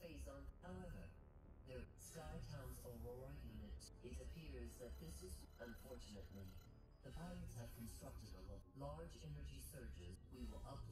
Phazon. However, the Skytown's Aurora unit. It appears that this is unfortunately. The pirates have constructed a large energy surges. We will upload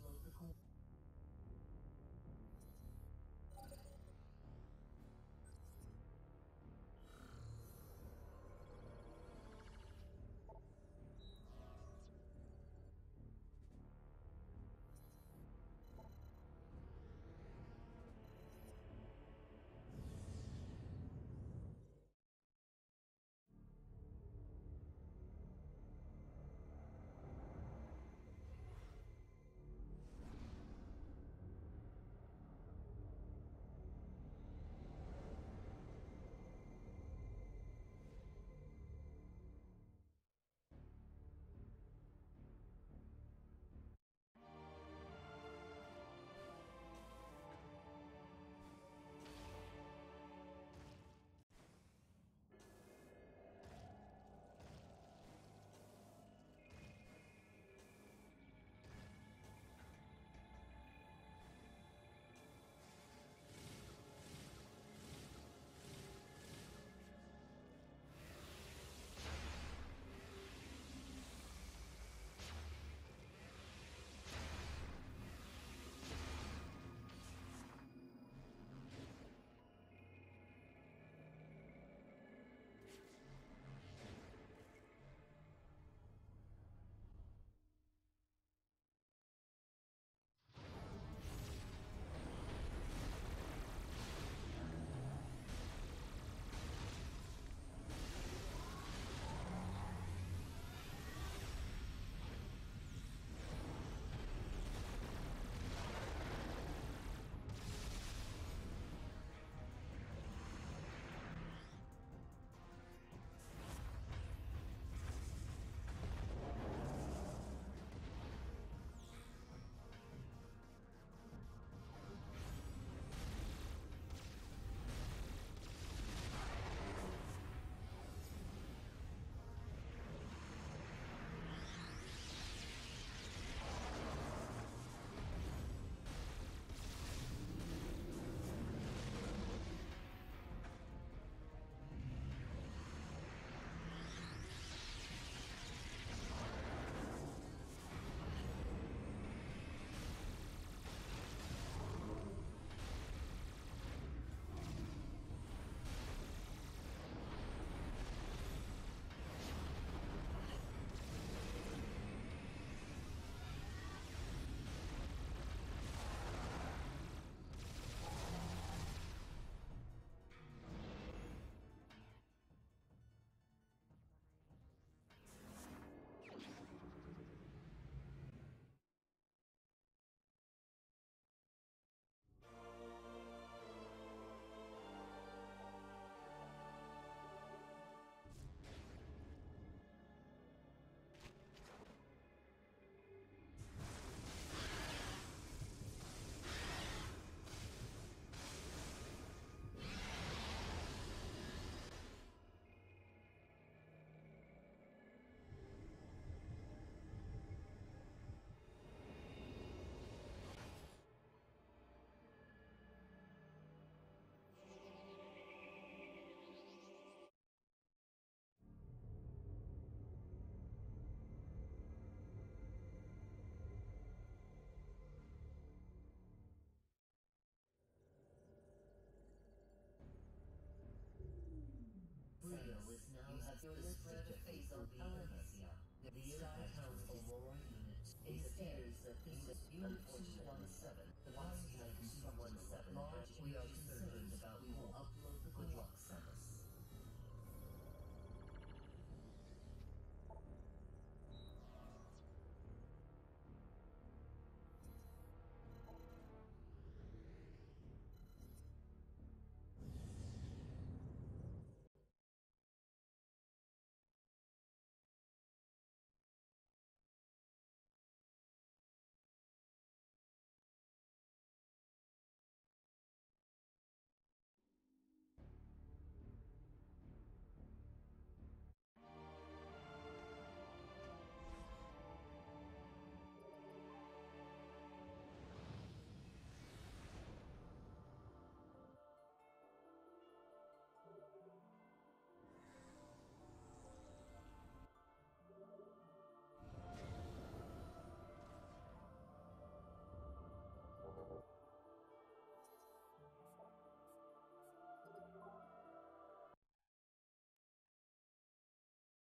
spread of on Palacia. The Skytown's Aurora unit. It appears that this is unfortunately.